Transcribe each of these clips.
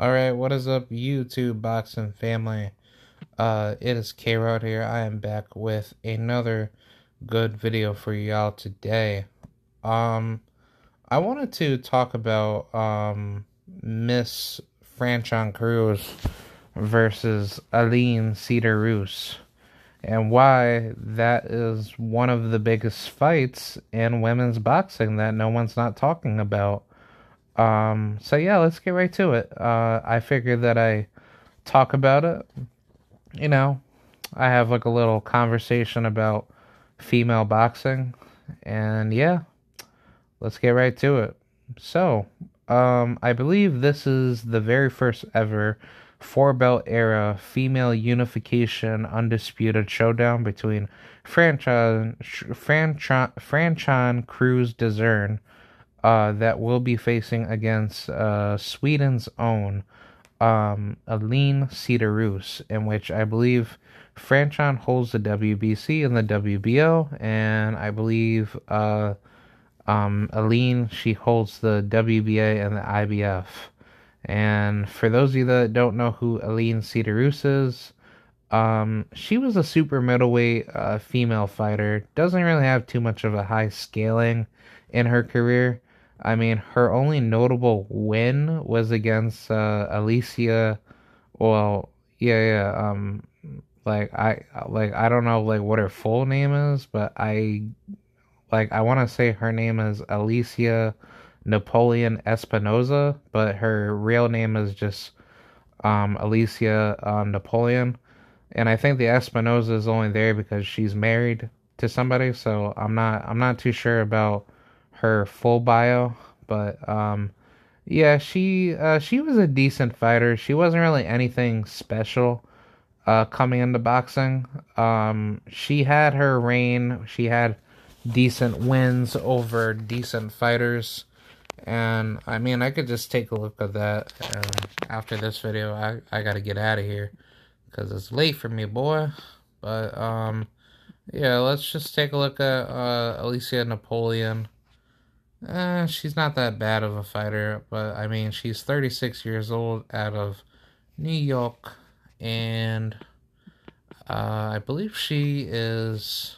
Alright, what is up, YouTube boxing family? Uh, it is K Rod here. I am back with another good video for y'all today. Um, I wanted to talk about um Miss Franchon Crews versus Aline Cederroos and why that is one of the biggest fights in women's boxing that no one's not talking about. Um, so yeah, let's get right to it. Uh, I figured that I talk about it. You know, I have like a little conversation about female boxing, and yeah, let's get right to it. So, um, I believe this is the very first ever four belt era female unification undisputed showdown between Franchon Franchon Franchon Crews Dezurn uh, that will be facing against uh, Sweden's own um, Aline Cederroos, in which I believe Franchon holds the WBC and the WBO, and I believe uh, um, Aline she holds the WBA and the IBF. And for those of you that don't know who Aline Cederroos is, um, she was a super middleweight uh, female fighter. Doesn't really have too much of a high scaling in her career. I mean, her only notable win was against uh, Alicia. Well, yeah, yeah. Um, like I like I don't know like what her full name is, but I like I want to say her name is Alicia Napoleon Espinosa, but her real name is just um, Alicia um, Napoleon. And I think the Espinosa is only there because she's married to somebody, so I'm not I'm not too sure about her full bio, but um, yeah, she uh, she was a decent fighter. She wasn't really anything special uh, coming into boxing. Um, she had her reign. She had decent wins over decent fighters. And I mean, I could just take a look at that. And after this video, I, I gotta get out of here because it's late for me, boy. But um, yeah, let's just take a look at uh, Alicia Napoleon. Eh, she's not that bad of a fighter, but I mean, she's 36 years old out of New York, and uh, I believe she is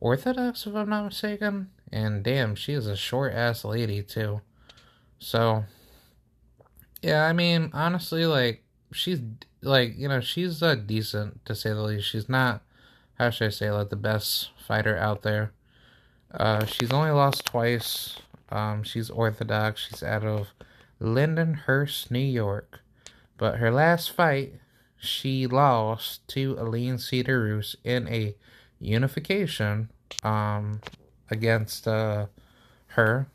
Orthodox, if I'm not mistaken. And damn, she is a short ass lady, too. So, yeah, I mean, honestly, like, she's, like, you know, she's uh, decent, to say the least. She's not, how should I say, like, the best fighter out there. Uh, she's only lost twice. Um, she's Orthodox. She's out of Lindenhurst, New York. But her last fight, she lost to Aline Cederroos in a unification um, against uh, her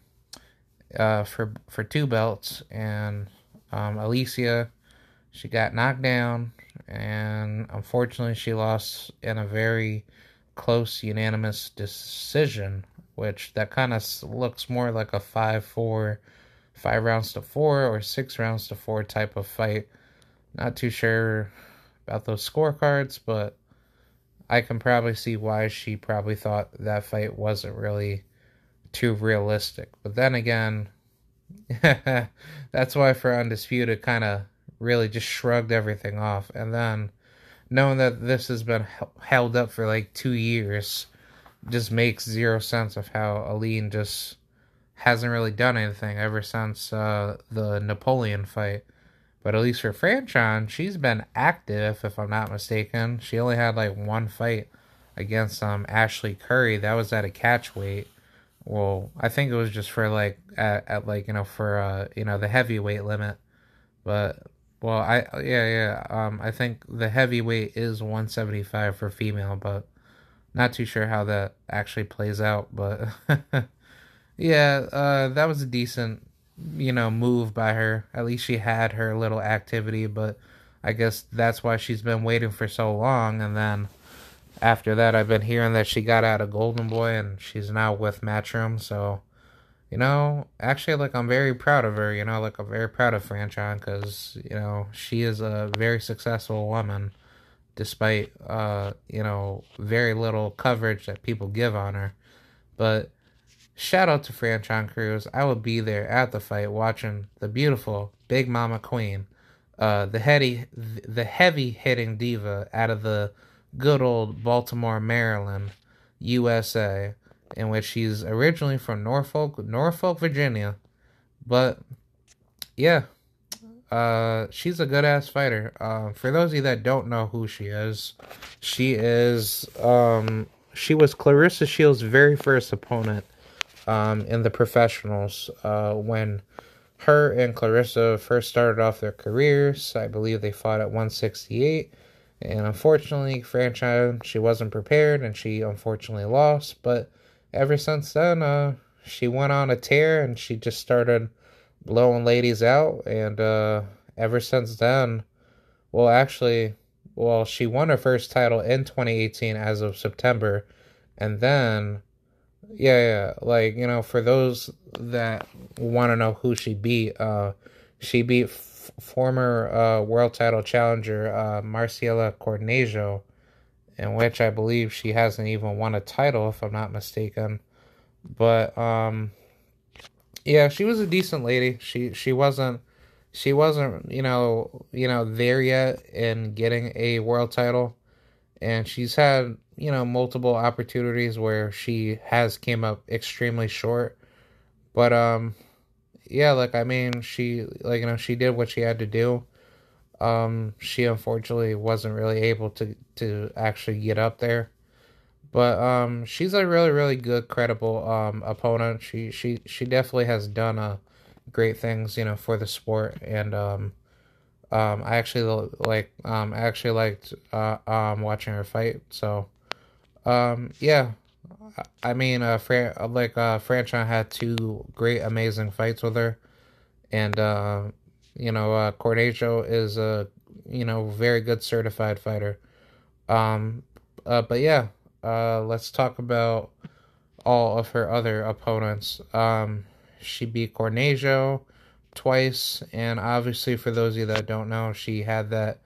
uh, for for two belts, and um, Alicia, she got knocked down, and unfortunately, she lost in a very close unanimous decision, which that kind of looks more like a 5-4, 5 rounds to 4 or 6 rounds to 4 type of fight. Not too sure about those scorecards, but I can probably see why she probably thought that fight wasn't really too realistic. But then again, that's why for Undisputed kind of really just shrugged everything off. And then knowing that this has been held up for like two years just makes zero sense of how Aline just hasn't really done anything ever since uh, the Napoleon fight. But at least for Franchon, she's been active, if I'm not mistaken. She only had like one fight against um Ashley Curry. That was at a catch weight. Well, I think it was just for like at, at like you know for uh you know the heavyweight limit. But well, I yeah yeah um I think the heavyweight is 175 for female, but not too sure how that actually plays out. But yeah, uh, that was a decent you know, move by her. At least she had her little activity, but I guess that's why she's been waiting for so long. And then after that, I've been hearing that she got out of Golden Boy and she's now with Matchroom. So, you know, actually, like, I'm very proud of her. You know, like, I'm very proud of Franchon because, you know, she is a very successful woman despite, uh, you know, very little coverage that people give on her. But shout out to Franchon Crews. I will be there at the fight watching the beautiful Big Mama Queen, uh, the heady, the heavy hitting diva out of the good old Baltimore, Maryland, USA, in which she's originally from Norfolk, Norfolk, Virginia, but yeah, uh, she's a good ass fighter. Uh, for those of you that don't know who she is, she is um she was Claressa Shields' very first opponent um in the professionals uh when her and Claressa first started off their careers. I believe they fought at 168. And unfortunately, Franchon, she wasn't prepared and she unfortunately lost. But ever since then, uh, she went on a tear and she just started blowing ladies out. And uh, ever since then, well, actually, well, she won her first title in 2018 as of September. And then, yeah, yeah, like, you know, for those that want to know who she beat, uh, she beat f- former uh, world title challenger uh, Marcela Cornejo, in which I believe she hasn't even won a title, if I'm not mistaken. But, um, yeah, she was a decent lady. She she wasn't she wasn't you know you know there yet in getting a world title, and she's had you know multiple opportunities where she has came up extremely short, but um yeah like I mean she like you know she did what she had to do. Um, she unfortunately wasn't really able to to actually get up there. But um, she's a really, really good, credible um opponent. She she she definitely has done uh great things, you know, for the sport. And um, um, I actually like um, I actually liked uh um watching her fight. So um, yeah, I mean uh, Fran like uh, Franchon had two great, amazing fights with her, and uh, you know, uh, is a you know very good certified fighter. Um, uh, but yeah, uh, let's talk about all of her other opponents. Um, she beat Cornejo twice, and obviously, for those of you that don't know, she had that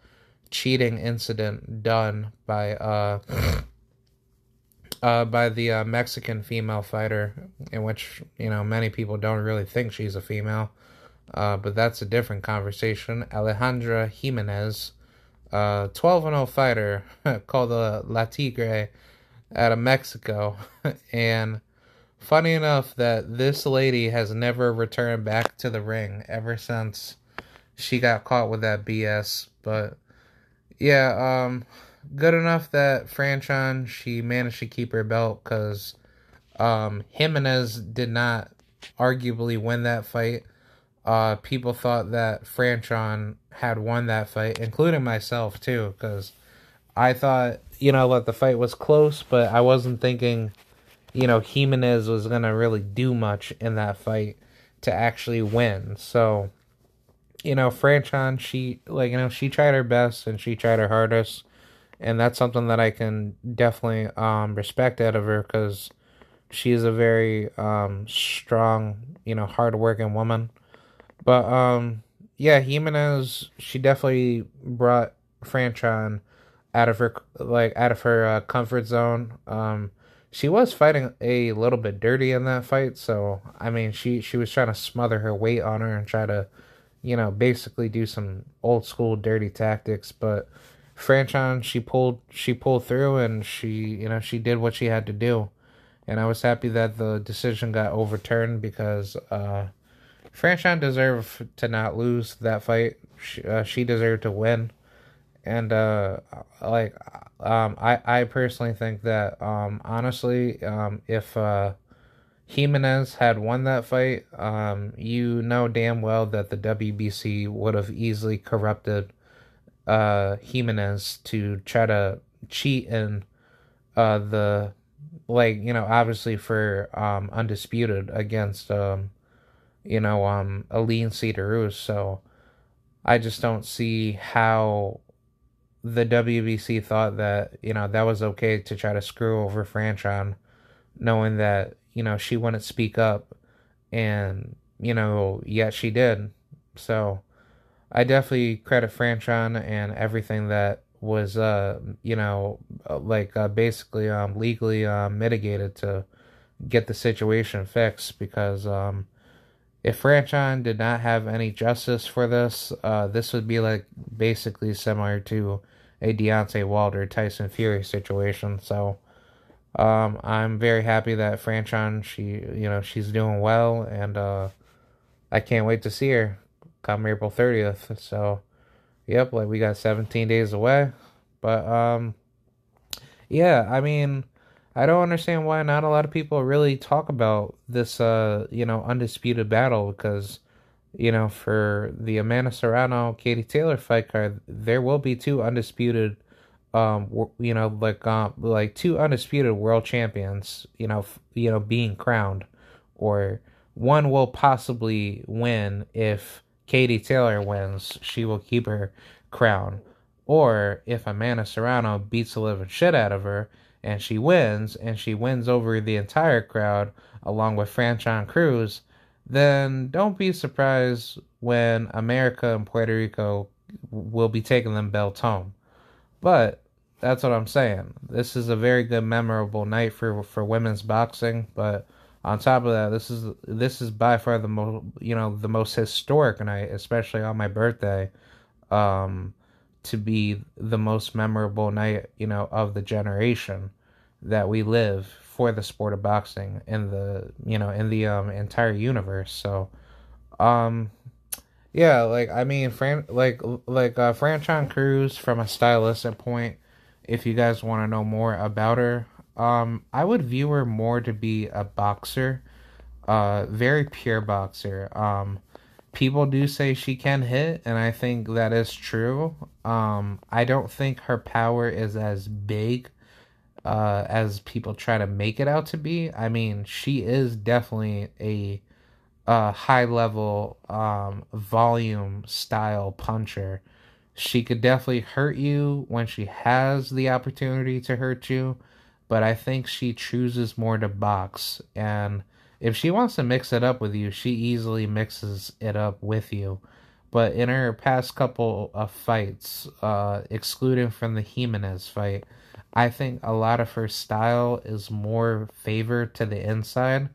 cheating incident done by uh, uh by the uh, Mexican female fighter, in which you know many people don't really think she's a female. Uh, but that's a different conversation. Alejandra Jimenez, uh, 12 0 fighter called the La Tigre out of Mexico. and funny enough that this lady has never returned back to the ring ever since she got caught with that BS. But yeah, um, good enough that Franchon she managed to keep her belt because um, Jimenez did not arguably win that fight. Uh, people thought that Franchon had won that fight, including myself too, because I thought you know, that the fight was close, but I wasn't thinking, you know, Jimenez was gonna really do much in that fight to actually win. So, you know, Franchon, she like you know she tried her best and she tried her hardest, and that's something that I can definitely um respect out of her because she is a very um strong, you know, hardworking woman. But um yeah, Jimenez, she definitely brought Franchon out of her like out of her uh, comfort zone. Um, she was fighting a little bit dirty in that fight, so I mean, she she was trying to smother her weight on her and try to, you know, basically do some old school dirty tactics. But Franchon, she pulled she pulled through and she you know she did what she had to do, and I was happy that the decision got overturned because uh, Franchon deserved to not lose that fight. She, uh, she deserved to win and uh like um i i personally think that um honestly um if uh Jimenez had won that fight, um, you know damn well that the WBC would have easily corrupted uh, Jimenez to try to cheat in uh, the like you know obviously for um, undisputed against um, you know um, Aline Cedar So I just don't see how the WBC thought that you know that was okay to try to screw over Franchon, knowing that you know she wouldn't speak up, and you know yet she did. So I definitely credit Franchon and everything that was uh you know like uh, basically um legally uh, mitigated to get the situation fixed because um, if Franchon did not have any justice for this, uh, this would be like basically similar to a Deontay Wilder Tyson Fury situation. So um, I'm very happy that Franchon she you know she's doing well and uh, I can't wait to see her come April 30th. So yep, like we got 17 days away, but um, yeah, I mean I don't understand why not a lot of people really talk about this, uh, you know, undisputed battle because, you know, for the Amanda Serrano Katie Taylor fight card, there will be two undisputed, um, you know, like um, like two undisputed world champions, you know, f- you know, being crowned, or one will possibly win if Katie Taylor wins, she will keep her crown, or if Amanda Serrano beats the living shit out of her and she wins, and she wins over the entire crowd along with Franchon Crews, then don't be surprised when America and Puerto Rico will be taking them belts home. But that's what I'm saying. This is a very good, memorable night for for women's boxing. But on top of that, this is this is by far the most you know the most historic night, especially on my birthday. Um, to be the most memorable night, you know, of the generation that we live for the sport of boxing in the you know in the um entire universe. So um yeah like i mean fran like like uh franchon crews from a stylistic point if you guys want to know more about her um i would view her more to be a boxer uh very pure boxer. Um people do say she can hit and i think that is true. Um i don't think her power is as big uh, as people try to make it out to be. I mean, she is definitely a, a high level um, volume style puncher. She could definitely hurt you when she has the opportunity to hurt you, but I think she chooses more to box. And if she wants to mix it up with you, she easily mixes it up with you. But in her past couple of fights, uh, excluding from the Jimenez fight, I think a lot of her style is more favored to the inside.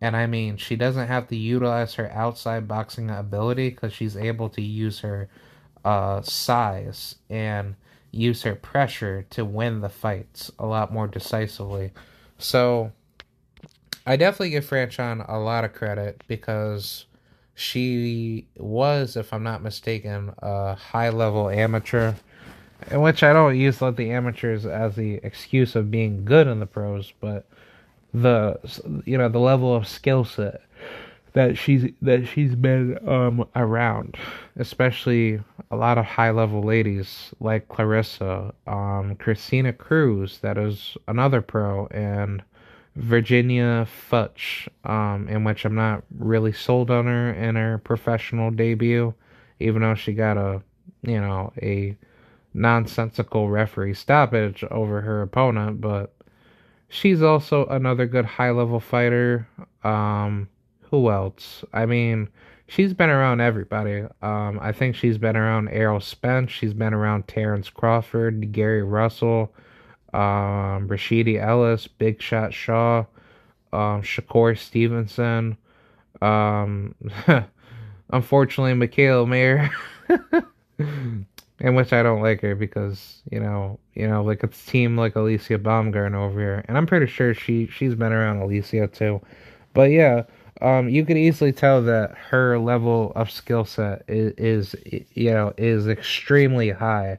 And I mean, she doesn't have to utilize her outside boxing ability because she's able to use her uh, size and use her pressure to win the fights a lot more decisively. So I definitely give Franchon a lot of credit because she was, if I'm not mistaken, a high level amateur in which I don't use like the amateurs as the excuse of being good in the pros, but the you know the level of skill set that she's that she's been um around, especially a lot of high level ladies like Claressa, um, Christina Cruz, that is another pro, and Virginia Futch, um, in which I'm not really sold on her in her professional debut, even though she got a you know a nonsensical referee stoppage over her opponent, but she's also another good high level fighter. Um, who else? I mean, she's been around everybody. Um, I think she's been around Errol Spence. She's been around Terrence Crawford, Gary Russell, um, Rashidi Ellis, Big Shot Shaw, um, Shakur Stevenson. Um, unfortunately, Mikaela Mayer. in which I don't like her because you know, you know, like it's team like Alycia Baumgardner over here, and I'm pretty sure she she's been around Alicia too, but yeah, um, you could easily tell that her level of skill set is, is you know is extremely high,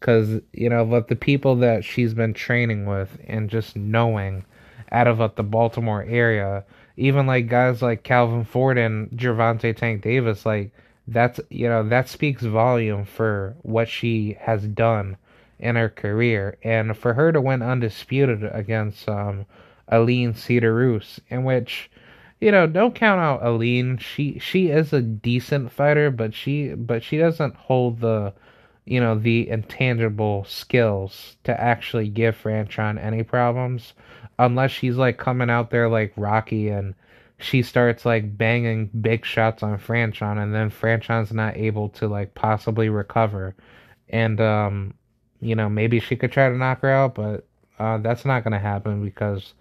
because you know, but the people that she's been training with and just knowing out of the Baltimore area, even like guys like Calvin Ford and Gervonta Tank Davis, like that's you know that speaks volume for what she has done in her career. And for her to win undisputed against um Aline Cederroos in which you know don't count out Aline. She she is a decent fighter but she but she doesn't hold the you know the intangible skills to actually give Franchon any problems unless she's like coming out there like Rocky and she starts like banging big shots on Franchon and then Franchon's not able to like possibly recover. And um you know, maybe she could try to knock her out, but uh that's not going to happen because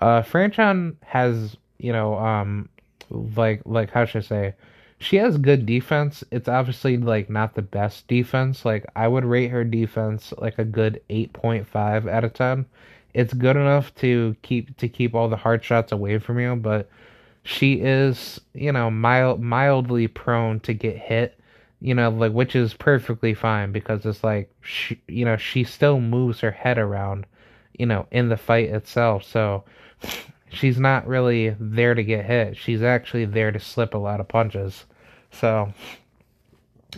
Uh, Franchon has, you know, um, like like how should I say? She has good defense. It's obviously like not the best defense. Like I would rate her defense like a good eight point five out of ten. It's good enough to keep to keep all the hard shots away from you, but she is, you know, mild mildly prone to get hit. You know, like which is perfectly fine because it's like she, you know, she still moves her head around, you know, in the fight itself. So she's not really there to get hit. She's actually there to slip a lot of punches. So,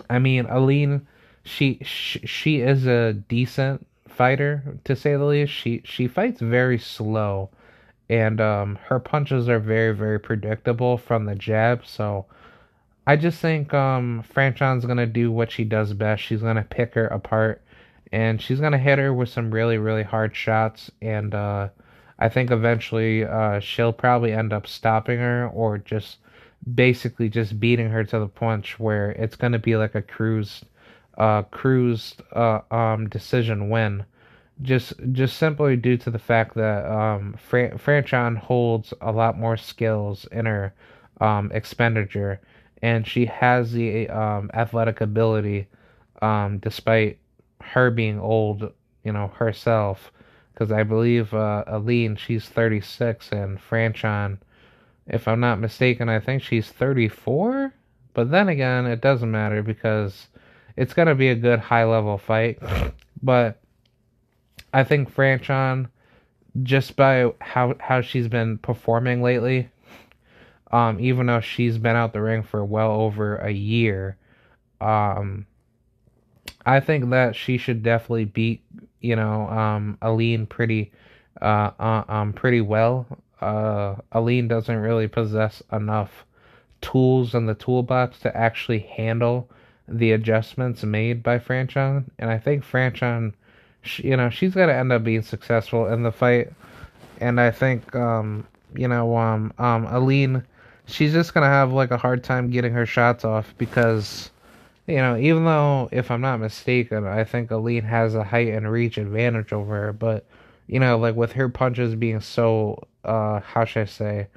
I mean, Aline, she she, she is a decent fighter to say the least. She she fights very slow, and um, her punches are very very predictable from the jab. So. I just think um, Franchon's gonna do what she does best. She's gonna pick her apart, and she's gonna hit her with some really really hard shots, and uh, I think eventually uh, she'll probably end up stopping her or just basically just beating her to the punch where it's going to be like a Crews uh Crews uh um decision win. Just just simply due to the fact that um Fran- Franchon holds a lot more skills in her um expenditure and she has the um athletic ability um despite her being old you know herself because I believe uh, Aline she's 36 and Franchon, if I'm not mistaken, I think she's 34. But then again, it doesn't matter because it's gonna be a good high level fight. But I think Franchon, just by how how she's been performing lately, um, even though she's been out the ring for well over a year, um, I think that she should definitely beat you know, um, Aline pretty, uh, uh, um, pretty well. Uh, Aline doesn't really possess enough tools in the toolbox to actually handle the adjustments made by Franchon, and I think Franchon, she, you know, she's gonna end up being successful in the fight, and I think, um, you know, um, um, Aline, she's just gonna have like a hard time getting her shots off because you know, even though if I'm not mistaken, I think Aline has a height and reach advantage over her, but you know, like with her punches being so uh how should I say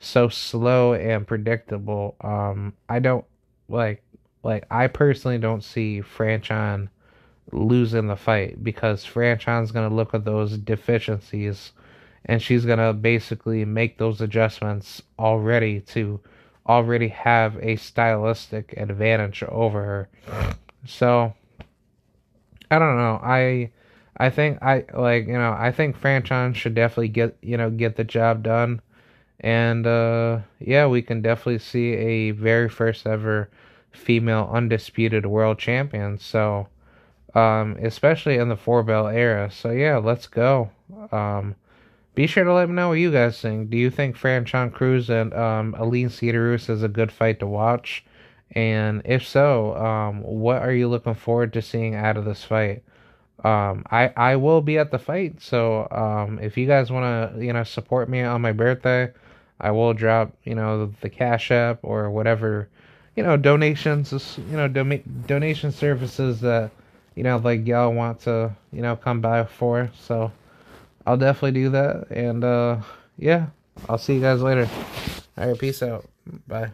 so slow and predictable, um I don't like like I personally don't see Franchon losing the fight because Franchon's gonna look at those deficiencies and she's gonna basically make those adjustments already to already have a stylistic advantage over her. So I don't know. I I think I like you know I think Franchon should definitely get you know get the job done, and uh, yeah, we can definitely see a very first ever female undisputed world champion. So um, especially in the four bell era. So yeah, let's go. Um, be sure to let me know what you guys think. Do you think Franchon Crews and um, Aline Cederroos is a good fight to watch? And if so, um, what are you looking forward to seeing out of this fight? Um, I I will be at the fight, so um, if you guys want to you know support me on my birthday, I will drop you know the Cash App or whatever you know donations you know do- donation services that you know like y'all want to you know come by for. So I'll definitely do that. And uh, yeah, I'll see you guys later. All right, peace out. Bye.